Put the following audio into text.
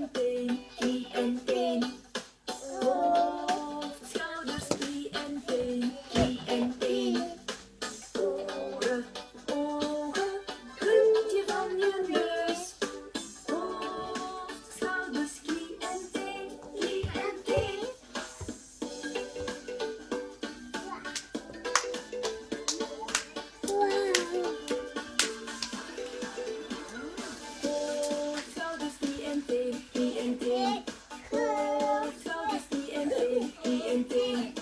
thing en ding. Groot, zo die die.